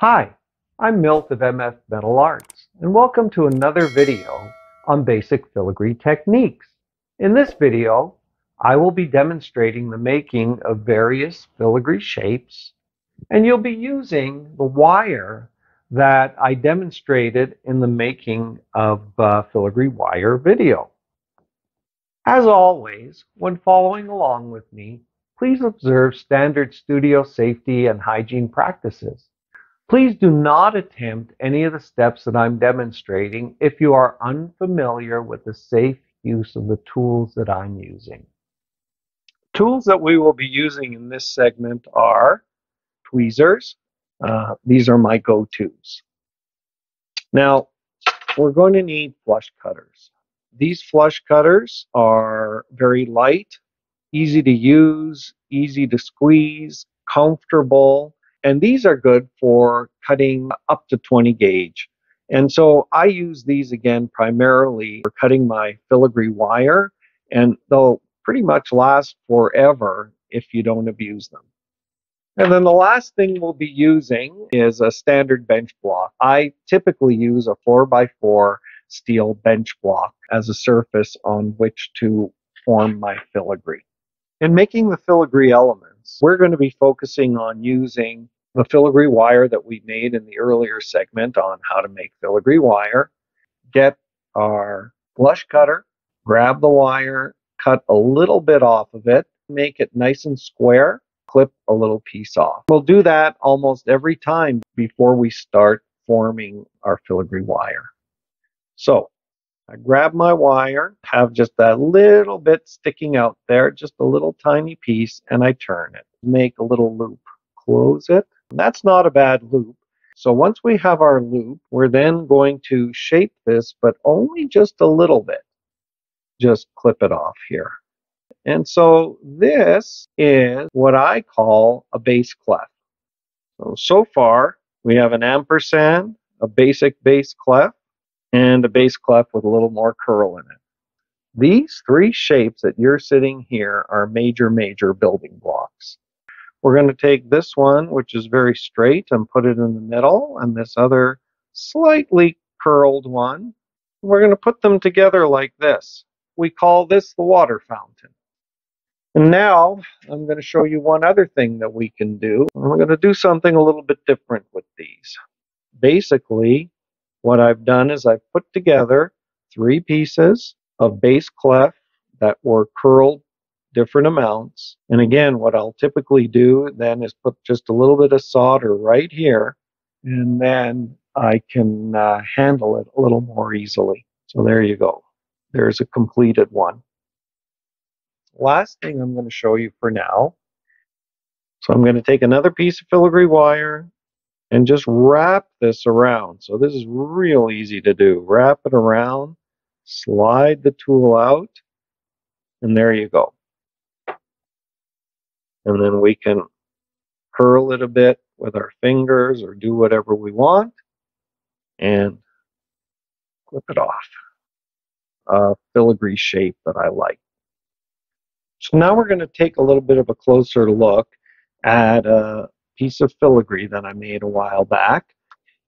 Hi, I'm Milt of MF Metal Arts, and welcome to another video on basic filigree techniques. In this video, I will be demonstrating the making of various filigree shapes, and you'll be using the wire that I demonstrated in the making of uh, filigree wire video. As always, when following along with me, please observe standard studio safety and hygiene practices. Please do not attempt any of the steps that I'm demonstrating if you are unfamiliar with the safe use of the tools that I'm using. Tools that we will be using in this segment are tweezers. Uh, these are my go-tos. Now, we're going to need flush cutters. These flush cutters are very light, easy to use, easy to squeeze, comfortable, and these are good for cutting up to 20 gauge. And so I use these again primarily for cutting my filigree wire, and they'll pretty much last forever if you don't abuse them. And then the last thing we'll be using is a standard bench block. I typically use a 4x4 steel bench block as a surface on which to form my filigree. In making the filigree elements, we're going to be focusing on using the filigree wire that we made in the earlier segment on how to make filigree wire, get our flush cutter, grab the wire, cut a little bit off of it, make it nice and square, clip a little piece off. We'll do that almost every time before we start forming our filigree wire. So I grab my wire, have just that little bit sticking out there, just a little tiny piece, and I turn it. Make a little loop. Close it. That's not a bad loop. So once we have our loop, we're then going to shape this, but only just a little bit. Just clip it off here. And so this is what I call a bass clef. So, so far, we have an ampersand, a basic bass clef, and a bass clef with a little more curl in it. These three shapes that you're sitting here are major, major building blocks. We're going to take this one, which is very straight, and put it in the middle, and this other slightly curled one. We're going to put them together like this. We call this the water fountain. And now I'm going to show you one other thing that we can do. I'm going to do something a little bit different with these. Basically, what I've done is I've put together three pieces of bass clef that were curled different amounts. And again, what I'll typically do then is put just a little bit of solder right here, and then I can uh, handle it a little more easily. So there you go. There's a completed one. Last thing I'm going to show you for now. So I'm going to take another piece of filigree wire, and just wrap this around. So this is real easy to do. Wrap it around, slide the tool out, and there you go. And then we can curl it a bit with our fingers or do whatever we want and clip it off. A filigree shape that I like. So now we're going to take a little bit of a closer look at a piece of filigree that I made a while back.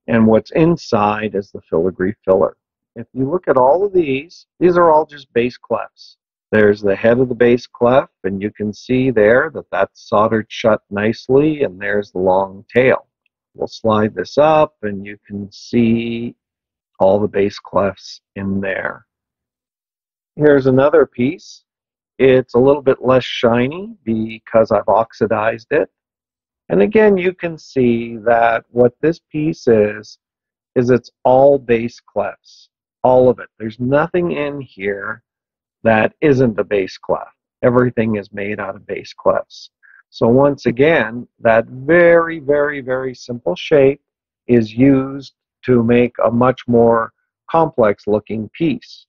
And what's inside is the filigree filler. If you look at all of these, these are all just bass clefs. There's the head of the bass clef, and you can see there that that's soldered shut nicely, and there's the long tail. We'll slide this up, and you can see all the bass clefs in there. Here's another piece. It's a little bit less shiny because I've oxidized it. And again, you can see that what this piece is, is it's all bass clefs, all of it. There's nothing in here that isn't a bass clef. Everything is made out of bass clefs. So once again, that very, very, very simple shape is used to make a much more complex looking piece.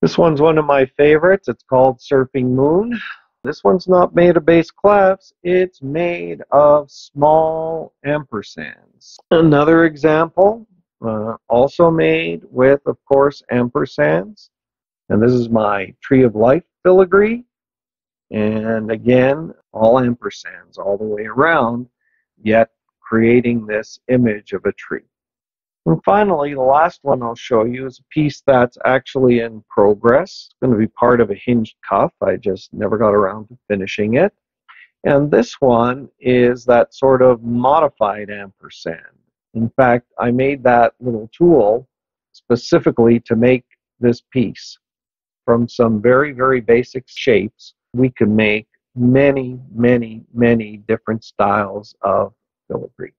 This one's one of my favorites. It's called Surfing Moon. This one's not made of bass clefs, it's made of small ampersands. Another example, uh, also made with, of course, ampersands. And this is my Tree of Life filigree. And again, all ampersands all the way around, yet creating this image of a tree. And finally, the last one I'll show you is a piece that's actually in progress. It's going to be part of a hinged cuff. I just never got around to finishing it. And this one is that sort of modified ampersand. In fact, I made that little tool specifically to make this piece. From some very, very basic shapes, we can make many, many, many different styles of filigree.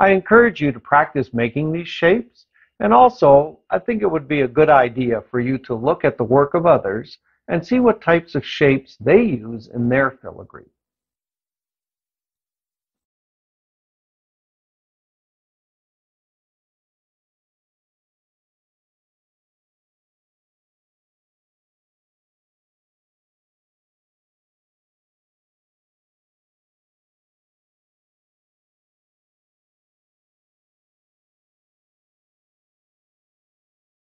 I encourage you to practice making these shapes, and also I think it would be a good idea for you to look at the work of others and see what types of shapes they use in their filigree.